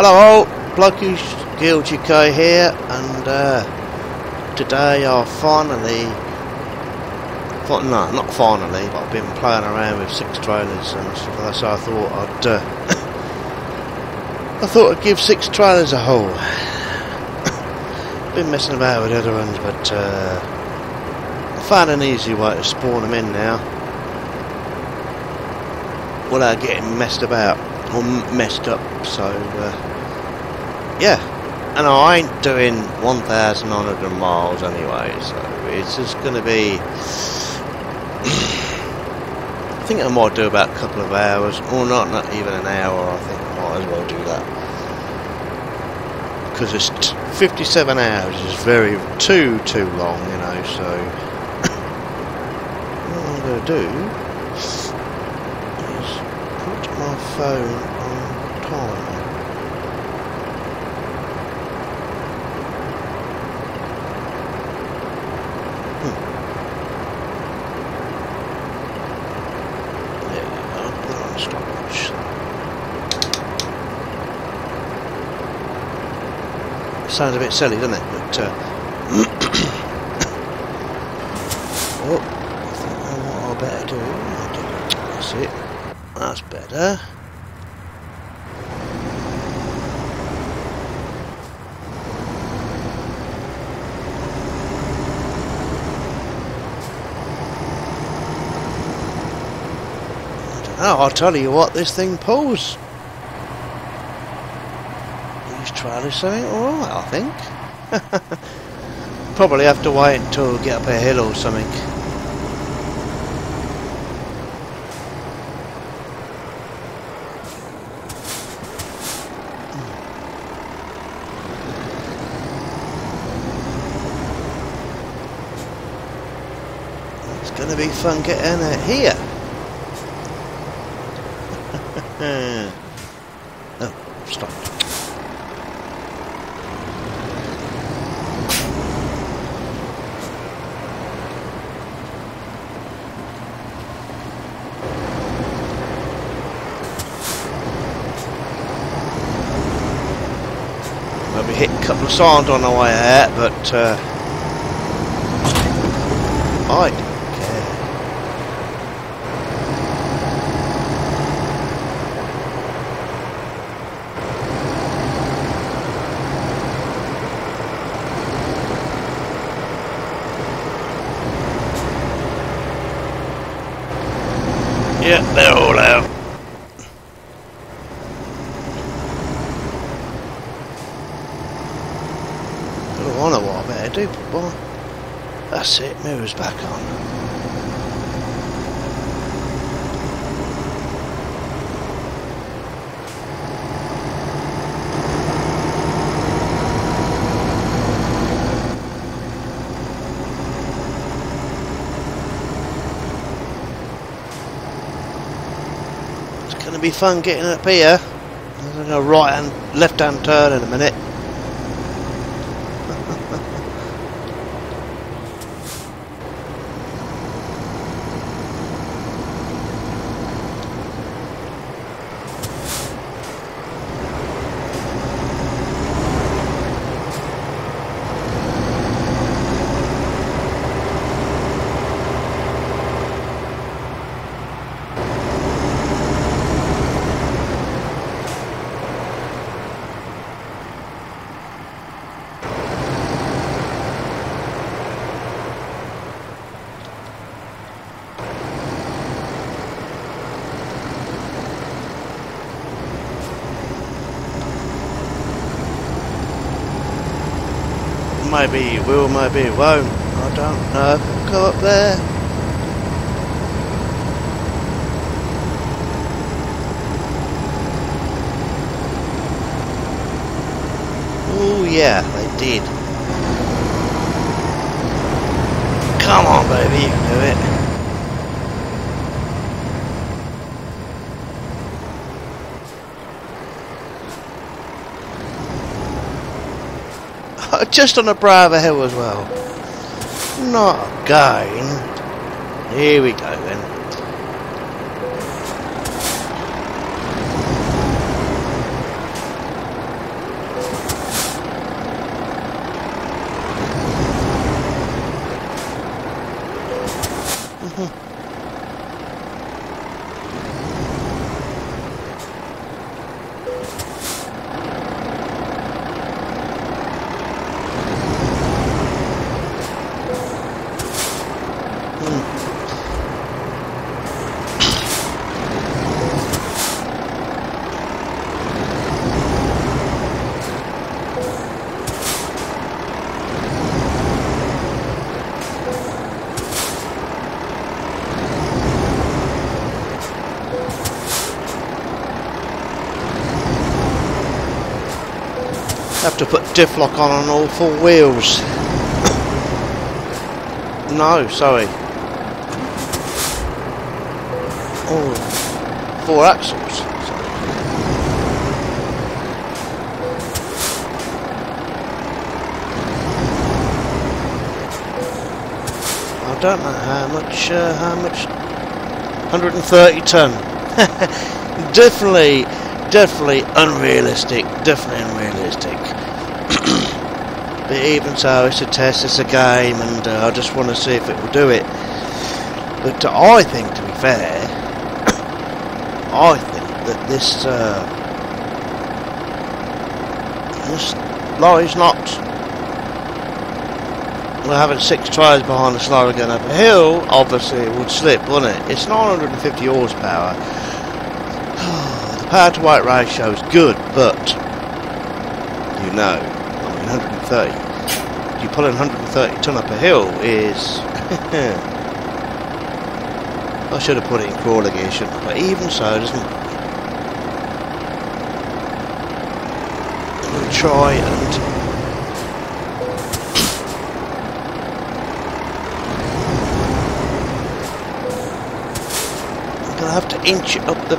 Hello all, Guild UK here, and uh, today I finally, well, no, not finally, but I've been playing around with six trailers and stuff like that, so I thought I'd, uh, I thought I'd give six trailers a haul. been messing about with the other ones, but uh, I found an easy way to spawn them in now, without getting messed about or messed up. So uh, yeah, and I ain't doing 1,900 miles anyway, so it's just going to be. I think I might do about a couple of hours, or not, not even an hour. I think I might as well do that because it's 57 hours is very too too long, you know. So what I'm going to do is put my phone on time. There we go. Put it on stopwatch. Sounds a bit silly, doesn't it? But uh, oh, I think I what I better do. That's it. That's better. Oh, I'll tell you what, this thing pulls. These something alright, I think. Probably have to wait until we get up a hill or something. It's going to be fun getting it here. oh, stop. Maybe signs on the way out, but uh, I don't care. Yeah, they're all out. Know what I better do, boy. That's it, mirrors back on. It's going to be fun getting up here. There's a right and left hand turn in a minute. Maybe will, maybe won't. I don't know. Go up there. Oh yeah, they did. Come on, baby, do it. Just on the of a hill as well. Not again. Here we go then. Have to put diff lock on on all four wheels. no, sorry. Oh, four axles. I don't know how much. Uh, how much? 130 ton. definitely, definitely unrealistic. Definitely unrealistic. But even so, it's a test, it's a game, and uh, I just want to see if it will do it. But I think, to be fair, I think that this uh, this lorry's not. We're having six tires behind the lorry going up a hill. Obviously, it would slip, wouldn't it? It's 950 horsepower. the power to weight ratio is good, but you know, 130. You pulling 130 ton up a hill is. I should have put it in crawler gear, shouldn't I? But even so, it doesn't. I'm going to try and. Have to inch up the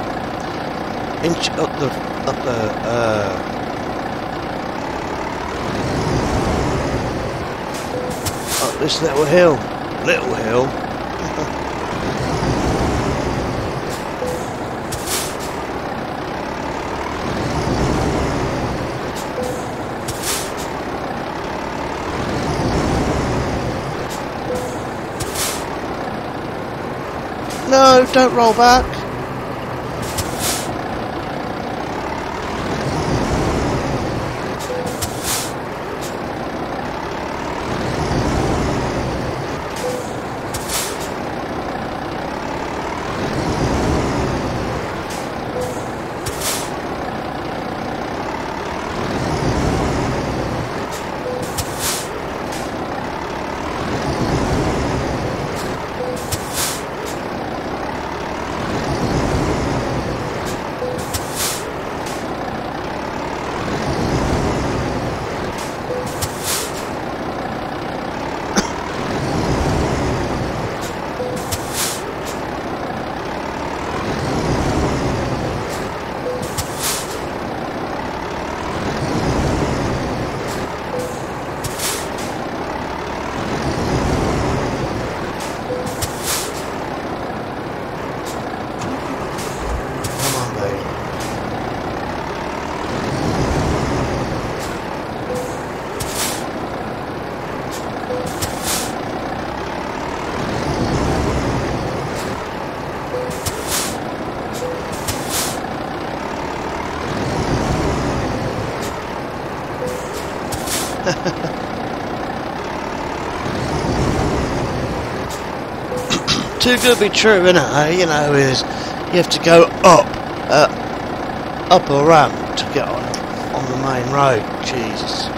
inch up the up the uh up this little hill. Little hill. No, don't roll back. Too good to be true, innit? You know, is you have to go up, uh, up a ramp to get on on the main road. Jesus.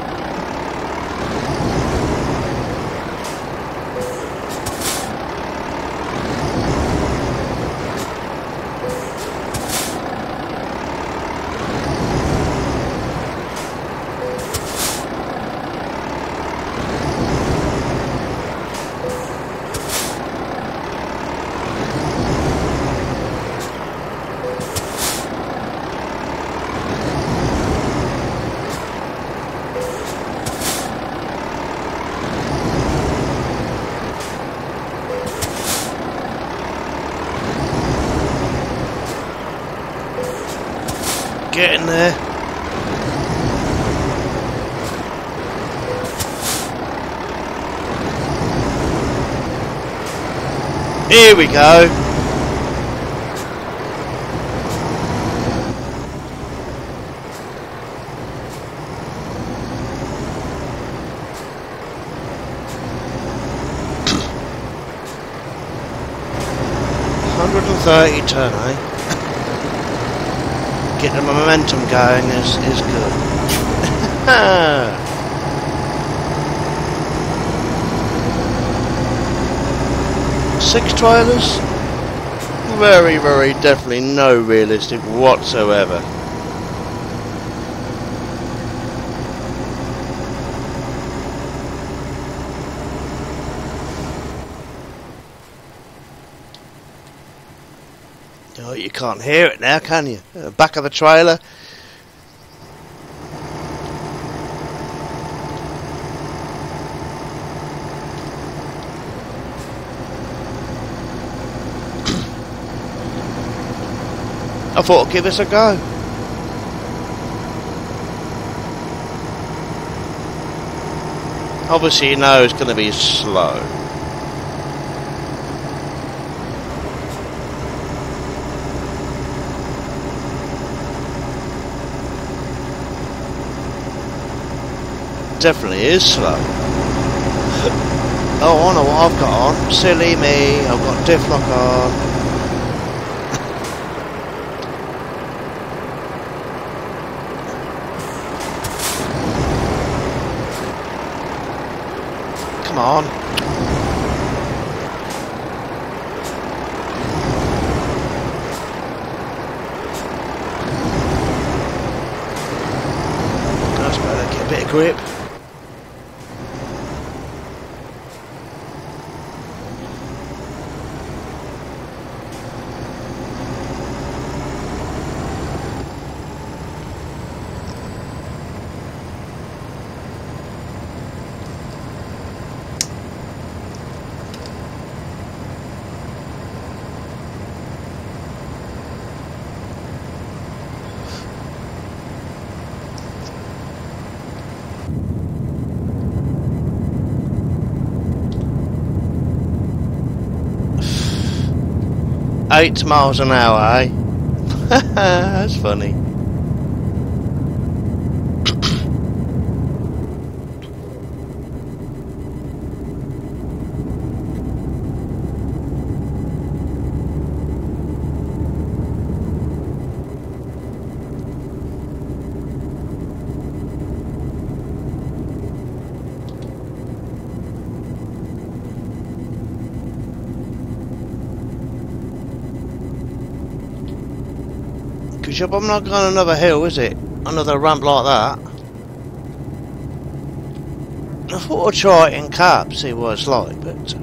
Getting there. Here we go. Hundred and thirty turn, eh? Getting the momentum going is is good. six trailers? Very, very definitely no realistic whatsoever. Oh, you can't hear it now, can you? Back of the trailer, I thought I'd give this a go. Obviously you know it's going to be slow. Definitely is slow. oh, I know what I've got on. Silly me, I've got diff lock on. On. That's better, get a bit of grip. Eight miles an hour, eh? That's funny. I'm not going another hill, is it? Another ramp like that. I thought I'd try it in cab, see what it's like, but... uh,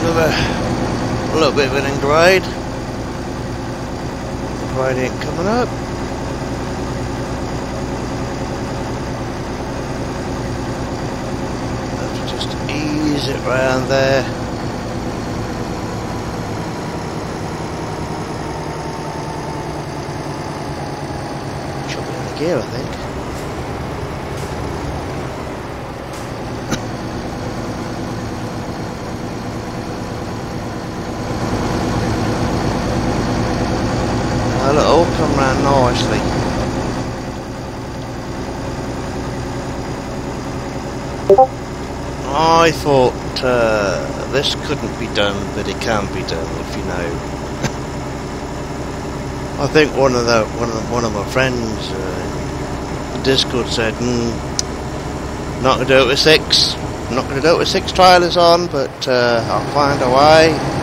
Another a little bit of an grade. Coming up. Just ease it round there. Should be in the gear, I think. Well, it'll all come round nicely. I thought uh, this couldn't be done, but it can be done if you know. I think one of the one of the, one of my friends uh, Discord said, mm, "Not gonna do it with six. Not gonna do it with six trailers on, but uh, I'll find a way."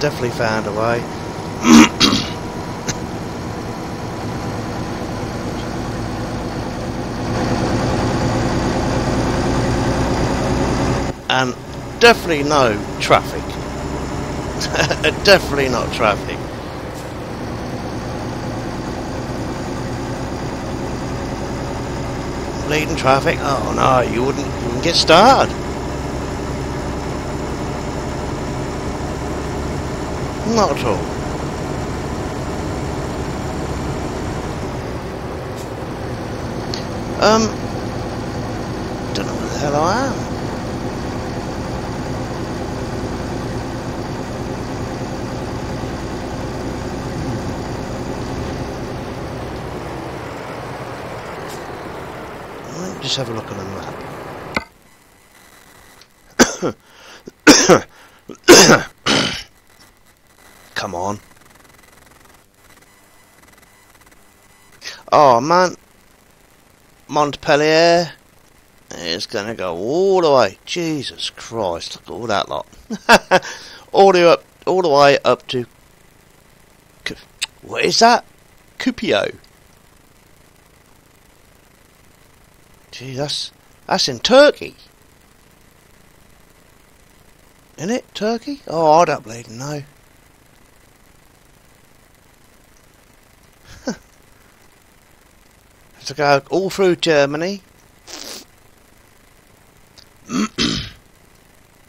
definitely found a way. and definitely no traffic. definitely not traffic. Leading traffic? Oh no, you wouldn't, wouldn't get started. Not at all. Um, don't know where the hell I am. Let me just have a look the map. Come on. Oh man, Montpellier. is going to go all the way. Jesus Christ, look at all that lot. all the way up, all the way up to. What is that? Kuopio. Gee, that's that's in Turkey. Isn't it Turkey? Oh, I don't believe no. Have to go all through Germany.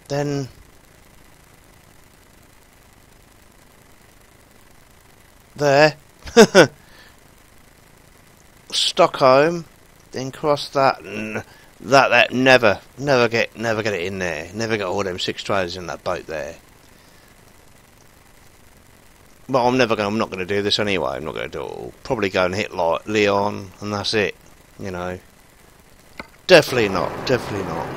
then there Stockholm then cross that and that that never never get never get it in there never get all them six trailers in that boat there well, I'm never going. I'm not going to do this anyway. I'm not going to do it all. Probably go and hit like Leon, and that's it. You know. Definitely not. Definitely not.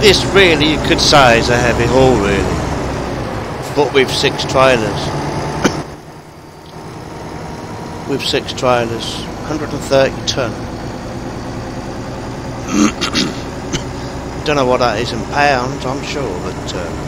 This really, you could say, is a heavy haul, really but with six trailers. with six trailers, 130 ton. Don't know what that is in pounds, I'm sure, but. Uh,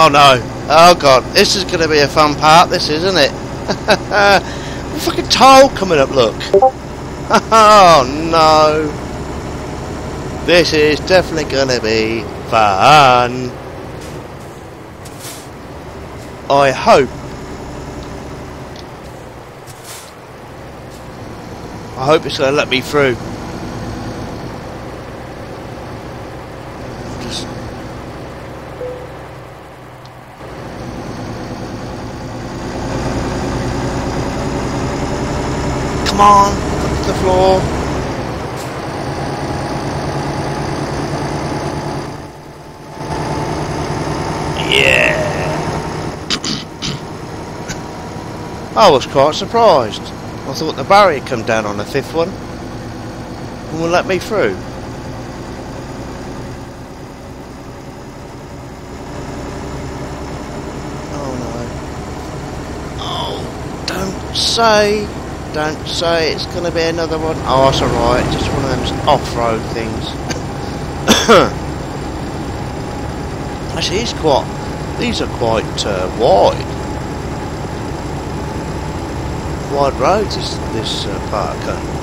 Oh no. Oh god. This is going to be a fun part, this isn't it? fucking toll coming up, look. Oh no. This is definitely going to be fun. I hope. I hope it's going to let me through. Come on, to the floor. Yeah. I was quite surprised. I thought the barrier come down on the fifth one and will let me through. Oh no. Oh, don't say don't say it's going to be another one. Oh, that's alright. Just one of them off-road things. Actually, quite... These are quite uh, wide. Wide roads, this, this uh, country.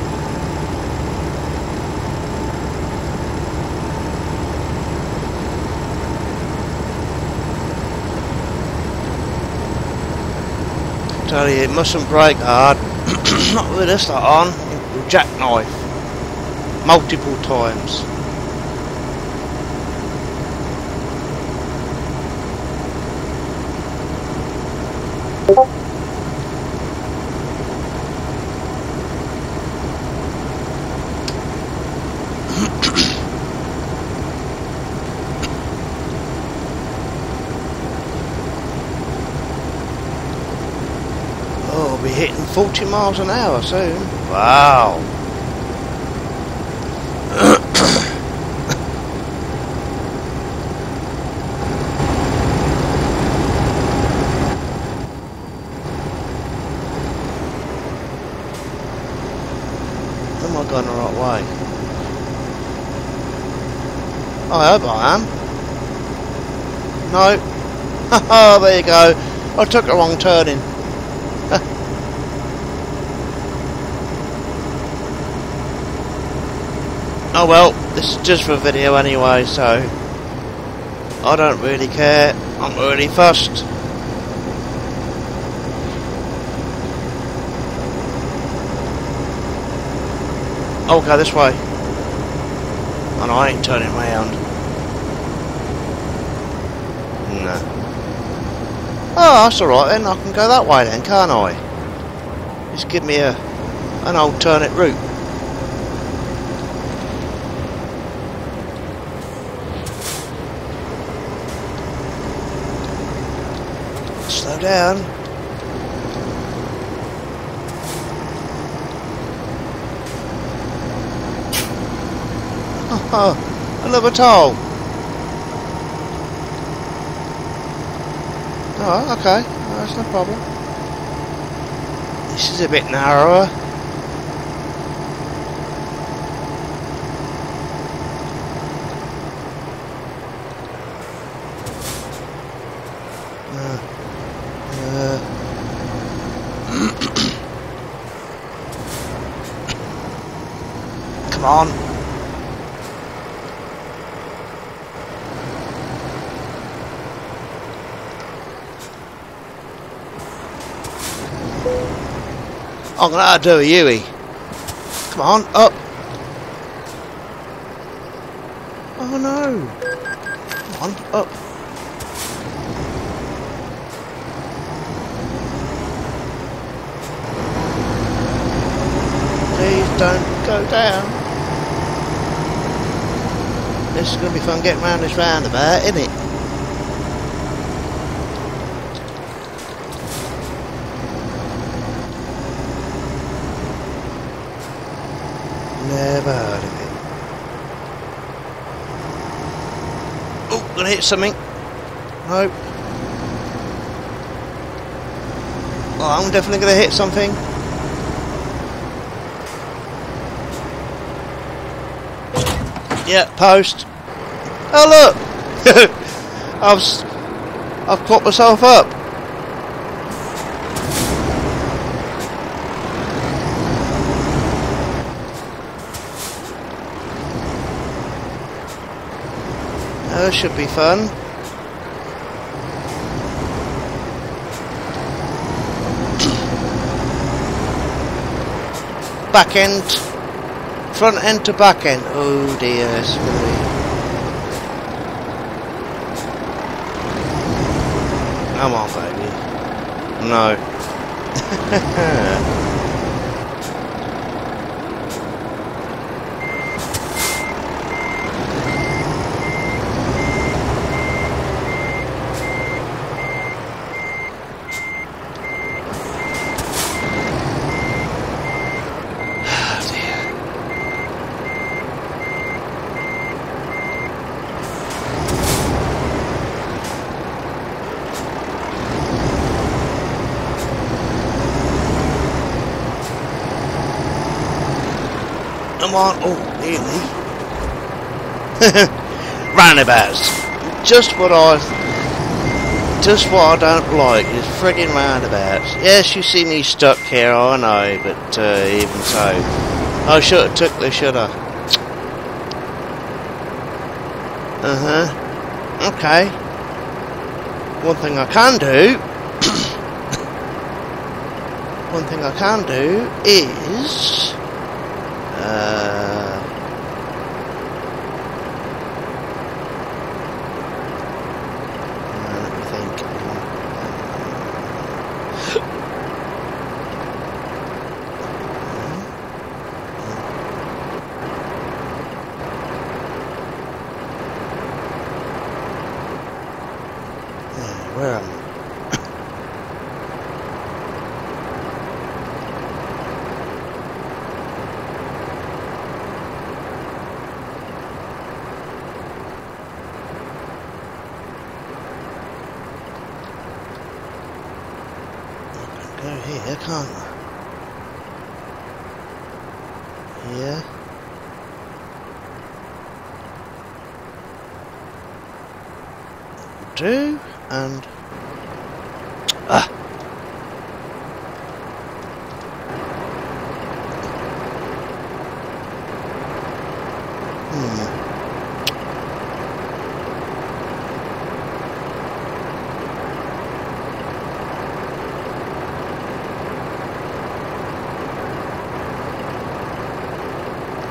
Tell you, it mustn't break hard. Not with this that on. Jackknife. Multiple times. be hitting 40 miles an hour soon. Wow. Am I going the right way? I hope I am. No. oh, there you go. I took a wrong turning. Oh well, this is just for video anyway, so I don't really care. I'm really fussed. Oh, go this way. No, I ain't turning around. No. Oh, that's alright then, I can go that way then, can't I? Just give me a an alternate route. Slow down. Oh, another toll. Oh, okay. No, that's no problem. This is a bit narrower. Come on. I'm gonna do a Yui. Come on, up. Oh no. Come on, up. Please don't go down. This is gonna be fun getting round this roundabout, isn't it? Never heard of it. Oh, gonna hit something. Nope. Oh, I'm definitely gonna hit something. Yeah, post. Oh look! I've I've caught myself up. Oh, that should be fun. Back end, front end to back end. Oh dear, it's be. Come on, baby. No. Come on. Oh, nearly. Roundabouts. Just what I... Just what I don't like is friggin' roundabouts. Yes, you see me stuck here, I know, but uh, even so. I should have took the shoulda. Uh-huh. Okay. One thing I can do... one thing I can do is... Uh, here, can't I? Here. Do and ah. Hmm.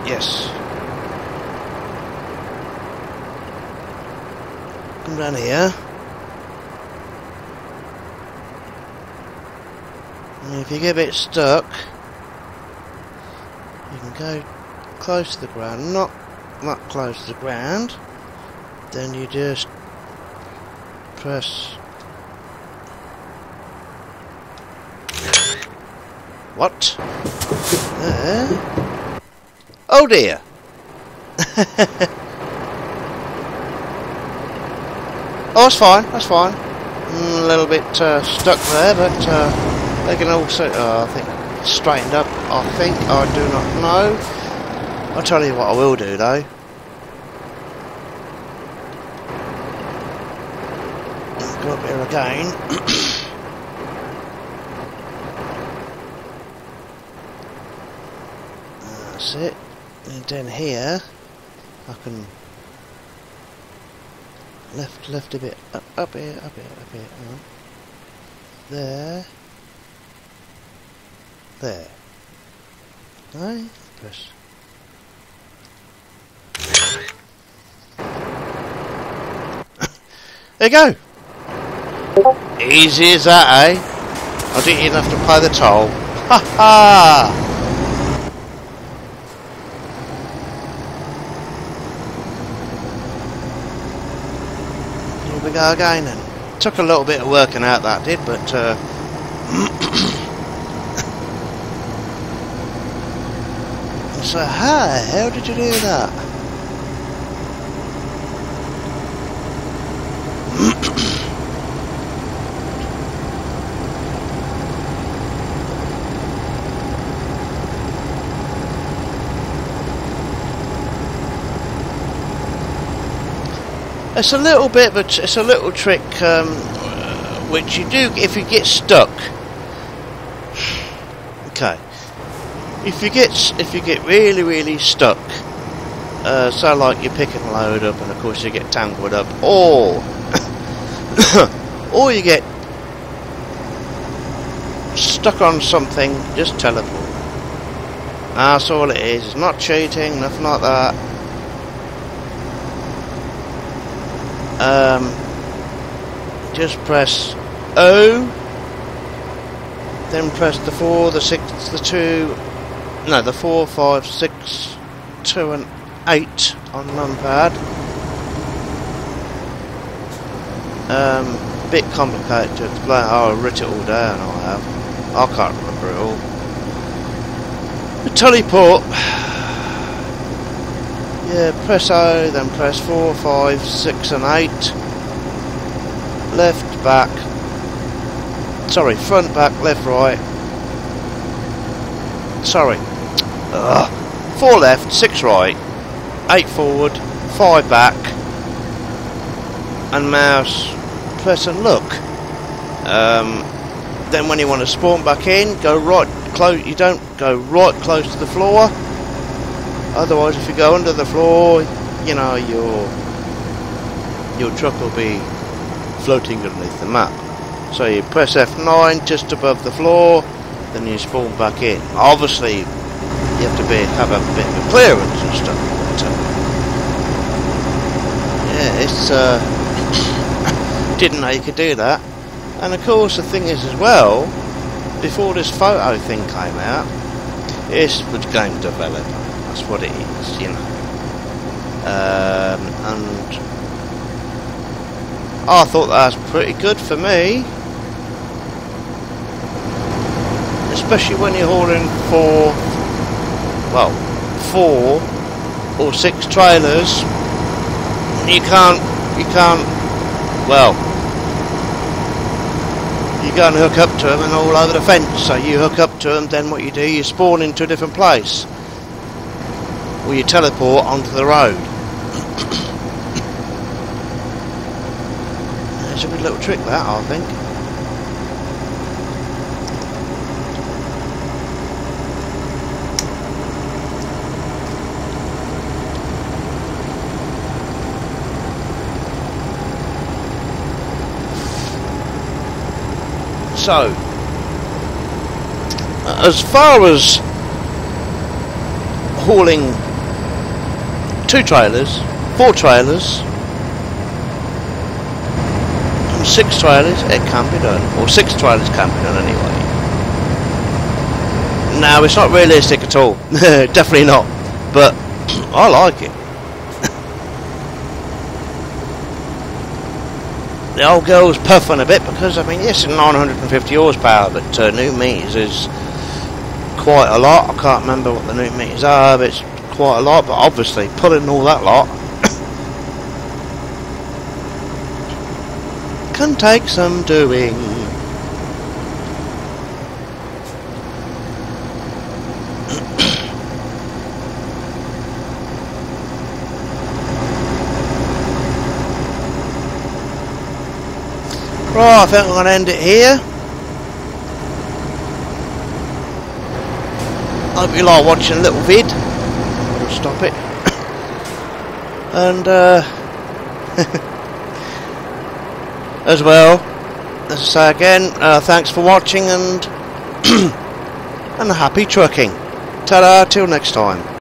Yes. Come down here. And if you get a bit stuck, you can go close to the ground, not not close to the ground, then you just press What? There. Oh dear! oh, that's fine, that's fine. Mm, a little bit uh, stuck there, but uh, they can also, uh, I think, straightened up, I think, I do not know. I'll tell you what I will do though. Go up here again. That's it. And then here, I can left, left a bit, up, up here, up here, up here. There. There. No, press. there you go. Easy as that, eh? I didn't even have to pay the toll. Ha ha! And took a little bit of working out that did but uh, so hi how did you do that It's a little bit of a, it's a little trick um, which you do if you get stuck. Okay, if you get if you get really really stuck, uh, so like you're picking a load up and of course you get tangled up, or or you get stuck on something, just teleport. That's all it is. It's not cheating, nothing like that. Um, just press O then press the 4, the 6, the 2 no the 4, 5, 6 2 and 8 on the numpad. Um, bit complicated to explain. Oh, I wrote it all down I have I can't remember it all. The teleport yeah, press O, then press 4, 5, 6 and 8. Left, back. Sorry, front, back, left, right. Sorry. Ugh. 4 left, 6 right, 8 forward, 5 back. And mouse, press and look. Um, then when you want to spawn back in, go right close. You don't go right close to the floor Otherwise, if you go under the floor, you know, your your truck will be floating underneath the map. So you press F9 just above the floor, then you spawn back in. Obviously, you have to be have a bit of clearance and stuff. But, uh, yeah, it's uh, didn't know you could do that. And of course, the thing is as well, before this photo thing came out, it's the game developer that's what it is, you know. Um, and I thought that was pretty good for me. Especially when you're hauling four, well, four or six trailers. You can't, you can't, well, you go and hook up to them and all over the fence. So you hook up to them, then what you do, you spawn into a different place or you teleport onto the road. It's a good little trick that, I think. So, as far as hauling two trailers, four trailers, and six trailers, it can be done. Or six trailers can be done anyway. No, it's not realistic at all. Definitely not. But I like it. the old girl's puffing a bit because, I mean, yes, 950 horsepower, but uh, Newton meters is quite a lot. I can't remember what the Newton meters are, but it's quite a lot. But obviously, pulling all that lot can take some doing. Right, I think I'm going to end it here. Hope you like watching a little vid. Stop it. and, uh, as well, as I say again, uh, thanks for watching and, and happy trucking. Ta-da, till next time.